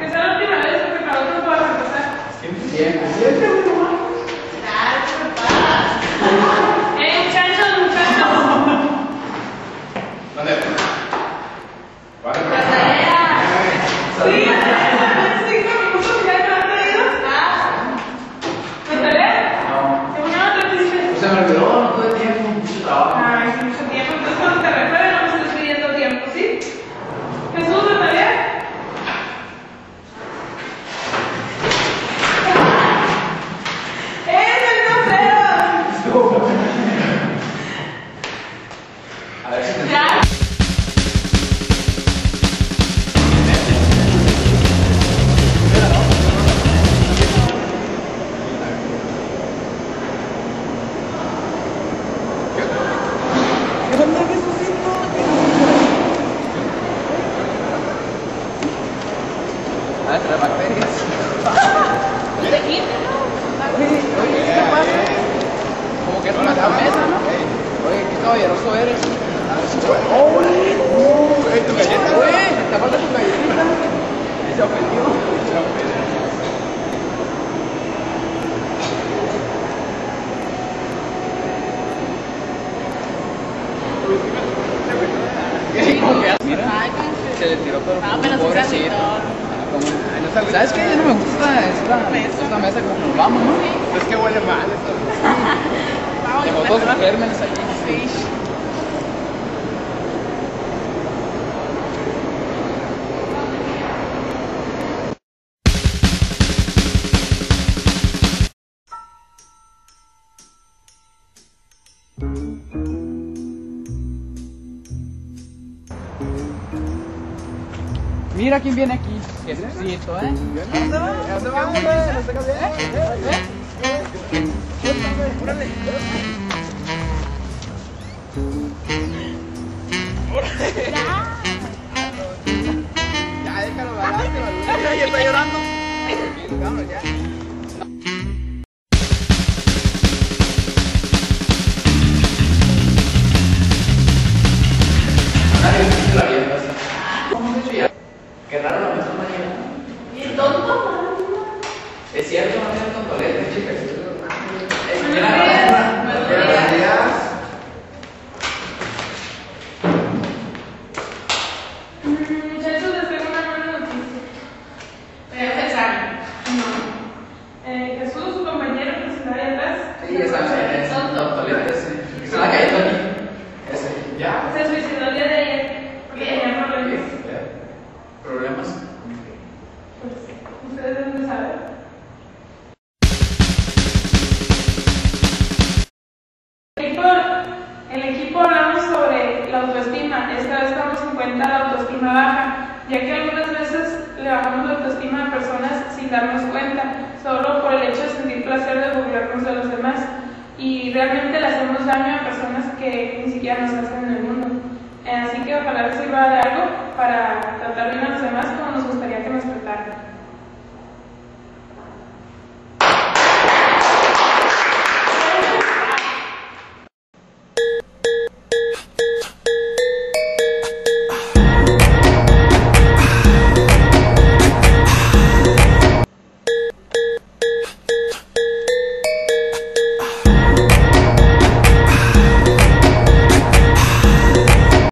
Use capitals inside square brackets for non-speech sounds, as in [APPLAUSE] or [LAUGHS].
Esa es la última vez que para empezar. Siempre. Siempre. Trae [LAUGHS] bacterias. Como que es una cabeza, ¿no? Oye, qué caballeroso eres. ¡Oh, güey! ¡Tu galleta! ¿Te falta tu galletita? Se ofendió. Se ofendió. Mira, se le tiró pero Ah, pero pobrecito. ¿Sabes qué? Ya no me gusta esta, esta mesa como vamos, ¿no? Es que huele mal Tengo dos gérmenes allí. Sí. Mira quién viene aquí. Jesucito, ¿eh? ¿Dónde va? ¿Dónde va? ¿Dónde Ya, déjalo Ya está llorando. Es cierto, no tienen chicas. Es días. días. Mm, la autoestima baja, ya que algunas veces le bajamos la autoestima a personas sin darnos cuenta, solo por el hecho de sentir placer de burlarnos de los demás. Y realmente le hacemos daño a personas que ni siquiera nos hacen en el mundo. Así que ojalá les sirva de algo para tratar bien a los demás como nos gustaría que nos trataran.